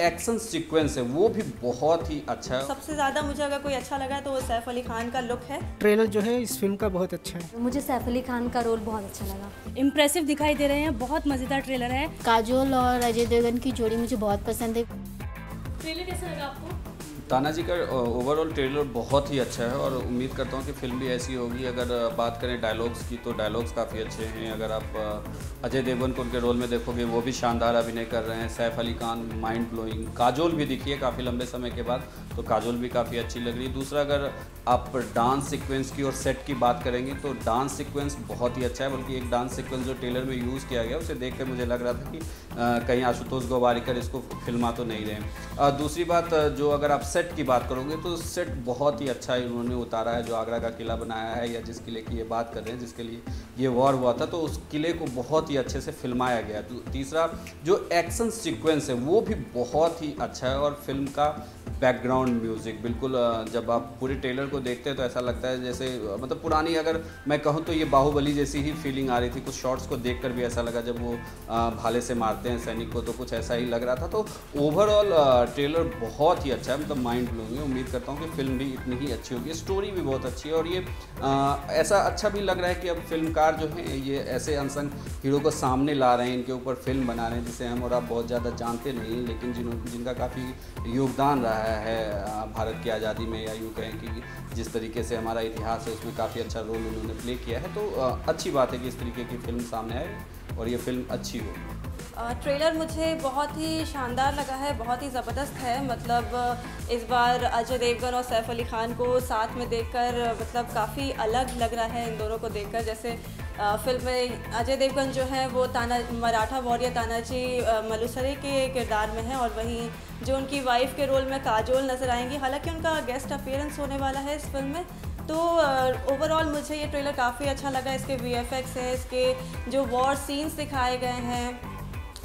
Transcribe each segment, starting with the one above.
Action sequence है वो भी बहुत ही अच्छा है। सबसे ज़्यादा मुझे अगर कोई अच्छा लगा है तो वो सैफ अली खान का लुक है। ट्रेलर जो है इस फ़िल्म का बहुत अच्छा है। मुझे सैफ अली खान का रोल बहुत अच्छा लगा। इम्प्रेसिव दिखाई दे रहे हैं बहुत मज़ेदार ट्रेलर है। काजोल और अजय देवगन की जोड़ी मुझे बहुत पसंद है। ट्रेलर कैसा लगा आपको? तानाजी का ओवरऑल ट्रेलर बहुत ही अच्छा है और उम्मीद करता हूँ कि फ़िल्म भी ऐसी होगी। अगर बात करें डायलॉग्स की तो डायलॉग्स काफ़ी अच्छे हैं। अगर आप अजय देवगन को उनके रोल में देखोगे, वो भी शानदार अभिनय कर रहे हैं। सैफ अली खान माइंड ब्लोइंग काजोल भी दिखी है काफ़ी लंबे समय के बाद तो काजोल भी काफ़ी अच्छी लग रही है। दूसरा, अगर आप डांस सिक्वेंस की और सेट की बात करेंगे तो डांस सिक्वेंस बहुत ही अच्छा है, बल्कि एक डांस सिक्वेंस जो ट्रेलर में यूज़ किया गया, उसे देख मुझे लग रहा था कि कहीं आशुतोष गोवारिकर इसको फिल्मा तो नहीं रहे दूसरी बात जो अगर आप सेट की बात करोगे तो सेट बहुत ही अच्छा इन्होंने उतारा है, जो आगरा का किला बनाया है या जिस किले की ये बात कर रहे हैं, जिसके लिए ये वॉर हुआ था तो उस किले को बहुत ही अच्छे से फिल्माया गया तो तीसरा, जो एक्शन सीक्वेंस है, वो भी बहुत ही अच्छा है और फ़िल्म का बैकग्राउंड म्यूज़िक बिल्कुल जब आप पूरे ट्रेलर को देखते हैं तो ऐसा लगता है जैसे मतलब पुरानी अगर मैं कहूँ तो ये बाहुबली जैसी ही फीलिंग आ रही थी। कुछ शॉट्स को देखकर भी ऐसा लगा जब वो भाले से मारते हैं सैनिक को तो कुछ ऐसा ही लग रहा था। तो ओवरऑल ट्रेलर बहुत ही अच्छा है मतलब माइंड ब्लोइंग है। उम्मीद करता हूँ कि फ़िल्म भी इतनी ही अच्छी होगी। स्टोरी भी बहुत अच्छी है और ये ऐसा अच्छा भी लग रहा है कि अब फिल्मकार जो हैं, ये ऐसे अनसंग हीरो को सामने ला रहे हैं, इनके ऊपर फ़िल्म बना रहे हैं, जिसे हम और आप बहुत ज़्यादा जानते नहीं लेकिन जिन्हों, जिनका काफ़ी योगदान रहा है। अ, भारत की आज़ादी में या यूँ कहें कि जिस तरीके से हमारा इतिहास है उसमें काफ़ी अच्छा रोल उन्होंने प्ले किया है तो अच्छी बात है कि इस तरीके की फ़िल्म सामने आए और ये फ़िल्म अच्छी हो ट्रेलर मुझे बहुत ही शानदार लगा है बहुत ही ज़बरदस्त है मतलब इस बार अजय देवगन और सैफ अली खान को साथ में देखकर मतलब काफ़ी अलग लग रहा है इन दोनों को देखकर जैसे फ़िल्म में अजय देवगन जो है, वो ताना, मराठा वॉरियर तानाजी मलुसरे के किरदार में है और वहीं जो उनकी वाइफ के रोल में काजोल नज़र आएँगी। हालाँकि उनका गेस्ट अपीयरेंस होने वाला है इस फ़िल्म में। तो ओवरऑल मुझे ये ट्रेलर काफ़ी अच्छा लगा। इसके वी एफ़ एक्स है, इसके जो वॉर सीन्स दिखाए गए हैं।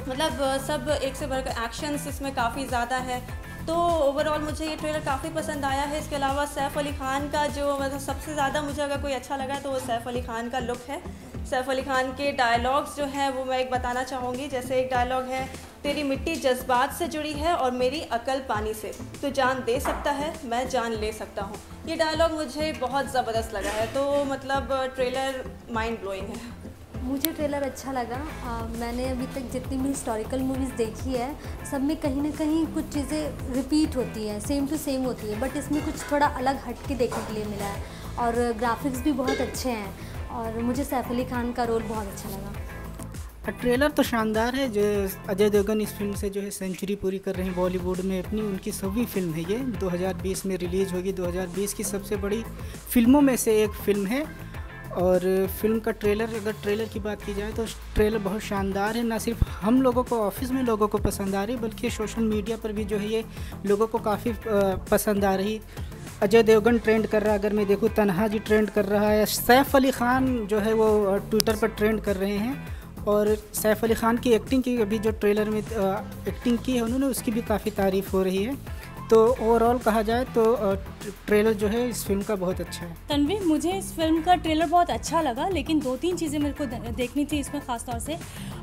मतलब सब एक से बढ़कर एक्शंस इसमें काफ़ी ज़्यादा है। तो ओवरऑल मुझे ये ट्रेलर काफ़ी पसंद आया है। इसके अलावा सैफ अली खान का जो मतलब सबसे ज़्यादा मुझे अगर कोई अच्छा लगा तो वो सैफ अली खान का लुक है। सैफ अली खान के डायलॉग्स जो हैं वो मैं एक बताना चाहूँगी। जैसे एक डायलॉग है, तेरी मिट्टी जज्बात से जुड़ी है और मेरी अकल पानी से। तो जान दे सकता है, मैं जान ले सकता हूँ। ये डायलॉग मुझे बहुत ज़बरदस्त लगा है। तो मतलब ट्रेलर माइंड ब्लोइंग है। मुझे ट्रेलर अच्छा लगा। आ, मैंने अभी तक जितनी भी हिस्टोरिकल मूवीज़ देखी है सब में कहीं ना कहीं कुछ चीज़ें रिपीट होती हैं सेम टू सेम होती है बट इसमें कुछ थोड़ा अलग हट के देखने के लिए मिला है और ग्राफिक्स भी बहुत अच्छे हैं और मुझे सैफ अली खान का रोल बहुत अच्छा लगा। ट्रेलर तो शानदार है जो अजय देवगन इस फ़िल्म से जो है सेंचुरी पूरी कर रहे हैं बॉलीवुड में अपनी उनकी सभी फ़िल्म है ये। 2020 में रिलीज़ होगी 2020 की सबसे बड़ी फ़िल्मों में से एक फ़िल्म है। और फ़िल्म का ट्रेलर, अगर ट्रेलर की बात की जाए तो ट्रेलर बहुत शानदार है। ना सिर्फ़ हम लोगों को, ऑफ़िस में लोगों को पसंद आ रही, बल्कि सोशल मीडिया पर भी जो है ये लोगों को काफ़ी पसंद आ रही। अजय देवगन ट्रेंड कर रहा है, अगर मैं देखूँ, तनहा जी ट्रेंड कर रहा है। सैफ अली ख़ान जो है वो ट्विटर पर ट्रेंड कर रहे हैं। और सैफ अली ख़ान की एक्टिंग की अभी जो ट्रेलर में एक्टिंग की है उन्होंने, उसकी भी काफ़ी तारीफ़ हो रही है। तो ओवरऑल कहा जाए तो ट्रेलर जो है इस फ़िल्म का बहुत अच्छा है। तन्वी, मुझे इस फ़िल्म का ट्रेलर बहुत अच्छा लगा, लेकिन दो तीन चीज़ें मेरे को देखनी थी इसमें ख़ासतौर से।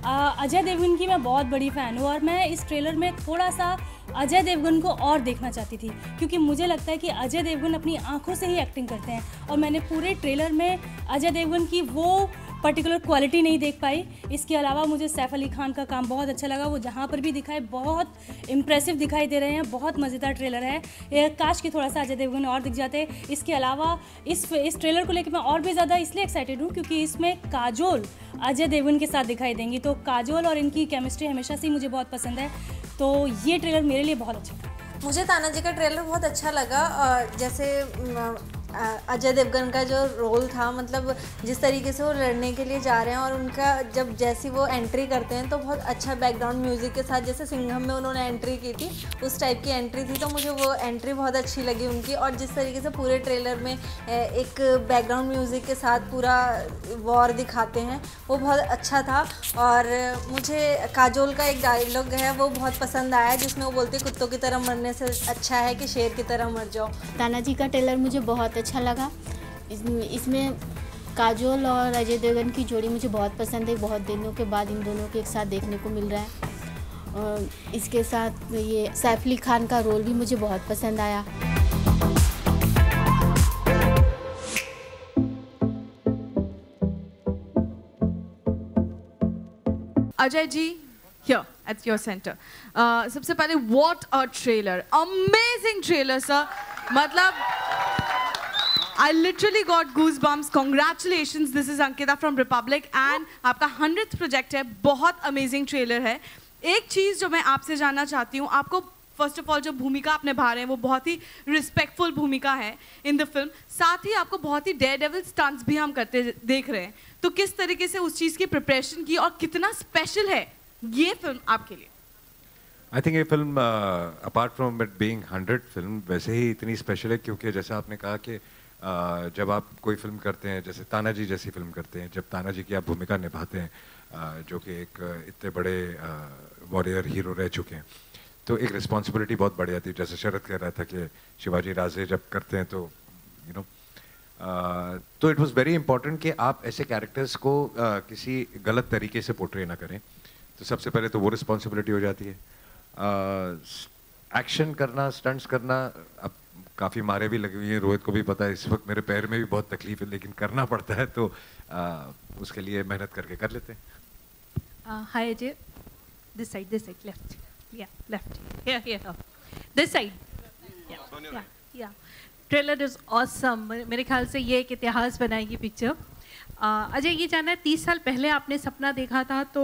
अजय देवगन की मैं बहुत बड़ी फ़ैन हूँ और मैं इस ट्रेलर में थोड़ा सा अजय देवगन को और देखना चाहती थी, क्योंकि मुझे लगता है कि अजय देवगन अपनी आँखों से ही एक्टिंग करते हैं। और मैंने पूरे ट्रेलर में अजय देवगन की वो पर्टिकुलर क्वालिटी नहीं देख पाई। इसके अलावा मुझे सैफ अली खान का काम बहुत अच्छा लगा। वो जहाँ पर भी दिखाए, बहुत इम्प्रेसिव दिखाई दे रहे हैं। बहुत मज़ेदार ट्रेलर है। काश कि थोड़ा सा अजय देवगन और दिख जाते। इसके अलावा इस इस ट्रेलर को लेकर मैं और भी ज़्यादा इसलिए एक्साइटेड हूँ क्योंकि इसमें काजोल अजय देवगन के साथ दिखाई देंगी। तो काजोल और इनकी केमिस्ट्री हमेशा से मुझे बहुत पसंद है। तो ये ट्रेलर मेरे लिए बहुत अच्छा था। मुझे तानाजी का ट्रेलर बहुत अच्छा लगा। जैसे अजय देवगन का जो रोल था मतलब जिस तरीके से वो लड़ने के लिए जा रहे हैं और उनका जब जैसी वो एंट्री करते हैं तो बहुत अच्छा बैकग्राउंड म्यूज़िक के साथ, जैसे सिंघम में उन्होंने एंट्री की थी, उस टाइप की एंट्री थी तो मुझे वो एंट्री बहुत अच्छी लगी उनकी। और जिस तरीके से पूरे ट्रेलर में एक बैकग्राउंड म्यूज़िक के साथ पूरा वॉर दिखाते हैं, वो बहुत अच्छा था। और मुझे काजोल का एक डायलॉग है, वो बहुत पसंद आया, जिसमें वो बोलते कुत्तों की तरह मरने से अच्छा है कि शेर की तरह मर जाओ। तानाजी का ट्रेलर मुझे बहुत अच्छा लगा। इसमें इसमें काजोल और अजय देवगन की जोड़ी मुझे बहुत पसंद है। बहुत दिनों के बाद इन दोनों के एक साथ देखने को मिल रहा है। और इसके साथ ये सैफ अली खान का रोल भी मुझे बहुत पसंद आया। Ajay ji here at your center. Uh, सबसे पहले what a trailer, amazing trailer sir. मतलब I literally got goosebumps. Congratulations, this is Ankita from Republic and आपका 100th project है. बहुत amazing trailer है. एक चीज़ जो मैं आपसे जानना चाहती हूँ आपको फ़र्स्ट ऑफ़ ऑल जो भूमिका आप निभा रहे हैं वो बहुत ही रिस्पेक्टफुल भूमिका है इन द फ़िल्म साथ ही आपको बहुत ही डेयर डेविल स्टंट्स भी हम करते देख रहे हैं। तो किस तरीके से उस चीज़ की प्रिपरेशन की और कितना स्पेशल है ये फ़िल्म आपके लिए? आई थिंक ये film apart from it being hundred film वैसे ही इतनी स्पेशल है क्योंकि जैसा आपने कहा कि जब आप कोई फ़िल्म करते हैं, जैसे तानाजी जैसी फ़िल्म करते हैं, जब तानाजी की आप भूमिका निभाते हैं जो कि एक इतने बड़े वॉरियर हीरो रह चुके हैं तो एक रिस्पॉन्सिबिलिटी बहुत बढ़ जाती है। जैसे शरद कह रहा था कि शिवाजी राजे जब करते हैं तो यू नो तो इट वॉज़ वेरी इंपॉर्टेंट कि आप ऐसे कैरेक्टर्स को किसी गलत तरीके से पोर्ट्रे ना करें। तो सबसे पहले तो वो रिस्पॉन्सिबिलिटी हो जाती है। एक्शन करना स्टंट्स करना, अब काफ़ी मारे भी लगे हुए हैं। रोहित को भी पता है इस वक्त मेरे पैर में भी बहुत तकलीफ़ है लेकिन करना पड़ता है तो uh, उसके लिए मेहनत करके कर लेते हैं। Hi Ajay this side this side left या लेफ़्ट दिस साइड या ट्रेलर इज़ ऑसम मेरे ख्याल से ये एक इतिहास बनाएगी पिक्चर अजय ये जानना है तीस साल पहले आपने सपना देखा था तो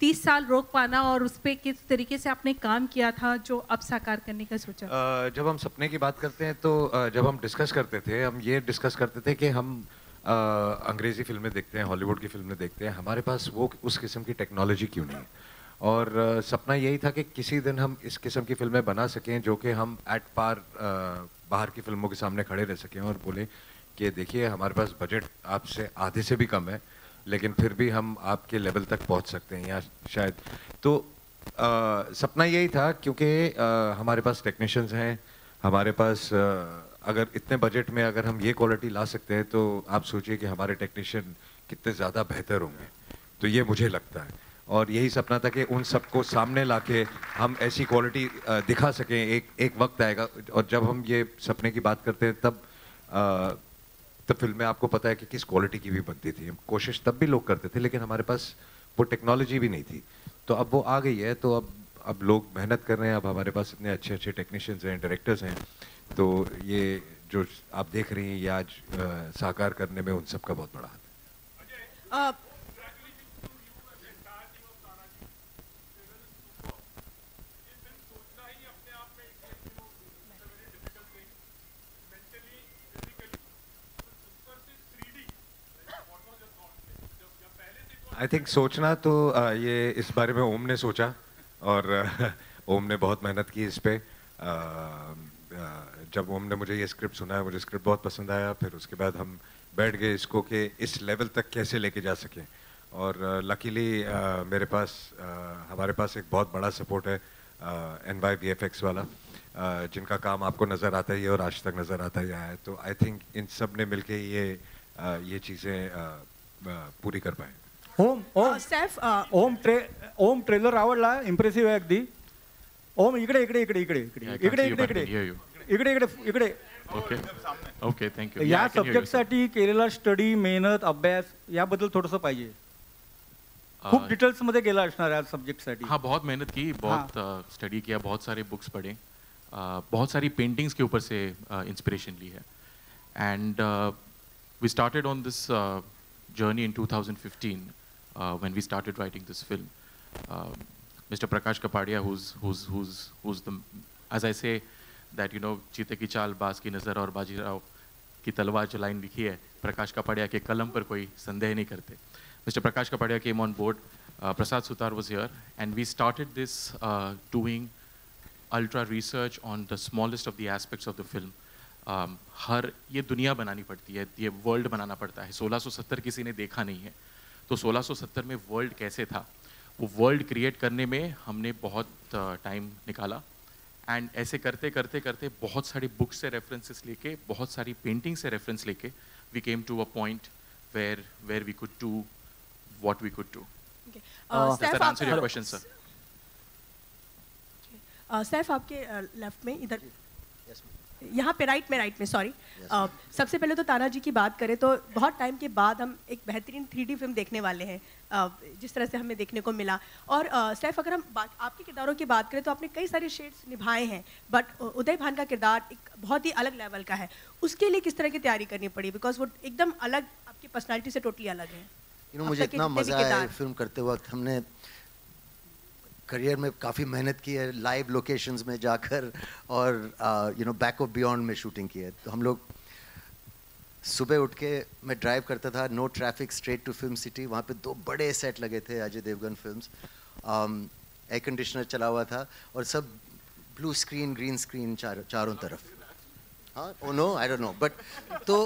तीस साल रोक पाना और उस पर किस तरीके से आपने काम किया था जो अब साकार करने का सोचा? uh, जब हम सपने की बात करते हैं तो जब हम डिस्कस करते थे हम ये डिस्कस करते थे कि हम uh, अंग्रेज़ी फ़िल्में देखते हैं हॉलीवुड की फ़िल्में देखते हैं हमारे पास वो उस किस्म की टेक्नोलॉजी क्यों नहीं है? और uh, सपना यही था कि किसी दिन हम इस किस्म की फ़िल्में बना सकें जो कि हम एट पार uh, बाहर की फ़िल्मों के सामने खड़े रह सकें और बोले कि देखिए हमारे पास बजट आपसे आधे से भी कम है लेकिन फिर भी हम आपके लेवल तक पहुँच सकते हैं या शायद। तो आ, सपना यही था क्योंकि हमारे पास टेक्नीशियंस हैं हमारे पास आ, अगर इतने बजट में अगर हम ये क्वालिटी ला सकते हैं तो आप सोचिए कि हमारे टेक्नीशियन कितने ज़्यादा बेहतर होंगे। तो ये मुझे लगता है। और यही सपना था कि उन सबको सामने लाके हम ऐसी क्वालिटी दिखा सकें एक एक वक्त आएगा। और जब हम ये सपने की बात करते हैं तब तब फ़िल्में आपको पता है कि किस क्वालिटी की भी बनती थी। कोशिश तब भी लोग करते थे, लेकिन हमारे पास वो टेक्नोलॉजी भी नहीं थी। तो अब वो आ गई है तो अब अब लोग मेहनत कर रहे हैं, अब हमारे पास इतने अच्छे अच्छे टेक्नीशियंस हैं डायरेक्टर्स हैं। तो ये जो आप देख रही हैं, ये आज साकार करने में उन सब का बहुत बड़ा हाथ है। आई थिंक सोचना तो ये इस बारे में ओम ने सोचा और, ओम ने बहुत मेहनत की इस पर जब ओम ने मुझे ये स्क्रिप्ट सुना है मुझे स्क्रिप्ट बहुत पसंद आया, फिर उसके बाद हम बैठ गए इसको कि इस लेवल तक कैसे लेके जा सकें। और लकीली मेरे पास हमारे पास एक बहुत बड़ा सपोर्ट है N Y V F X वाला जिनका काम आपको नज़र आता ही है और आज तक नज़र आता ही आया है। तो आई थिंक इन सबने मिलके ये ये चीज़ें पूरी कर पाए। ओम ओम। स्टेफ ओम ट्रे ओम ट्रेलर आवडला इम्प्रेसिव्ह आहे अगदी. ओम इकडे इकडे इकडे इकडे इकडे. इकडे इकडे इकडे. इकडे इकडे इकडे. ओके ओके थँक्यू या सब्जेक्टसाठी केलेला स्टडी मेहनत अभ्यास याबद्दल थोडंसं पाहिजे. खूप डिटेल्स मध्ये गेला असणार या सब्जेक्टसाठी हाँ बहुत मेहनत की बहुत स्टडी किया बहुत सारे बुक्स पढ़े. बहुत सारी पेंटिंग्स के ऊपर से इंस्पिरेशन ली है. And we started on this journey in 2015 uh, when we started writing this film. Uh, Mr. Prakash Kapadia, who's, who's, who's, who's the, as I say, that, you know, चीते की चाल बाज की नज़र और बाजीराव की तलवार जो लाइन लिखी है प्रकाश कपाड़िया के कलम पर कोई संदेह नहीं करते Mr. Prakash Kapadia came on board. Uh, Prasad Sutar was here, and we started this uh, doing ultra research on the smallest of the aspects of the film. Um, हर ये दुनिया बनानी पड़ती है ये वर्ल्ड बनाना पड़ता है 1670 किसी ने देखा नहीं है तो 1670 में वर्ल्ड कैसे था? वो वर्ल्ड क्रिएट करने में हमने बहुत टाइम निकाला। एंड ऐसे करते करते करते बहुत सारी बुक्स से रेफरेंसेस लेके बहुत सारी पेंटिंग से रेफरेंस लेके we came to a point where where we could do what we could do Steph answer your question sir Saif आपके लेफ़्ट में इधर यहाँ पे राइट में राइट में सॉरी yes, सबसे पहले तो तारा जी की बात करें तो बहुत टाइम के बाद हम एक बेहतरीन थ्री फ़िल्म देखने वाले हैं uh, जिस तरह से हमें देखने को मिला. और uh, सैफ अगर हम आपके किरदारों की बात करें तो आपने कई सारे शेड्स निभाए हैं बट उदय भान का किरदार एक बहुत ही अलग लेवल का है. उसके लिए किस तरह की तैयारी करनी पड़ी? बिकॉज़ वो एकदम अलग आपकी पर्सनैलिटी से टोटली अलग है. You know, मुझे इतना मज़ा आया फ़िल्म करते वक्त. हमने करियर में काफ़ी मेहनत की है लाइव लोकेशंस में जाकर और you know back of beyond में शूटिंग की है। तो हम लोग सुबह उठ के मैं ड्राइव करता था no traffic straight to film city वहाँ पे दो बड़े सेट लगे थे Ajay Devgan films air conditioner चला हुआ था और सब ब्लू स्क्रीन ग्रीन स्क्रीन चार, चारों तरफ़। हाँ oh no I don't know but तो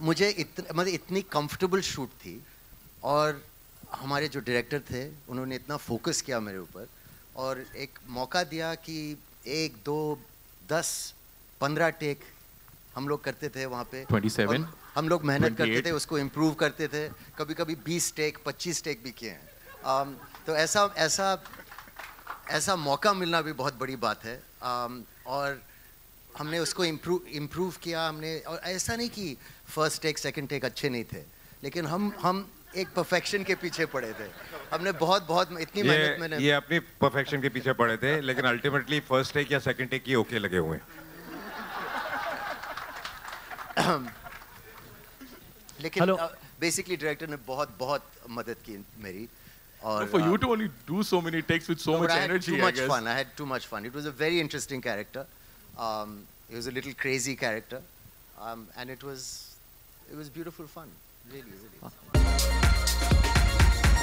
मुझे इतन, मतलब इतनी कंफर्टेबल शूट थी और हमारे जो डायरेक्टर थे उन्होंने इतना फोकस किया मेरे ऊपर और एक मौका दिया कि एक दो दस पंद्रह टेक हम लोग करते थे वहाँ पे। 27 हम लोग मेहनत करते थे उसको इम्प्रूव करते थे। कभी कभी बीस टेक पच्चीस टेक भी किए हैं। Um, तो ऐसा ऐसा ऐसा मौका मिलना भी बहुत बड़ी बात है। Um, और हमने उसको इम्प्रूव इम्प्रूव किया हमने और ऐसा नहीं कि फ़र्स्ट टेक सेकंड टेक अच्छे नहीं थे। लेकिन हम हम एक परफेक्शन के पीछे पड़े थे। हमने बहुत बहुत इतनी मेहनत मैंने ये अपने परफेक्शन के पीछे पड़े थे लेकिन अल्टीमेटली फ़र्स्ट टेक या सेकंड टेक ही ओके लगे हुए। लेकिन बेसिकली डायरेक्टर ने बहुत बहुत मदद की मेरी। और for you to only do so many takes with so much energy too much I had too much fun it was a very interesting character um it was a little crazy character. Um and it was it was beautiful fun. Really really.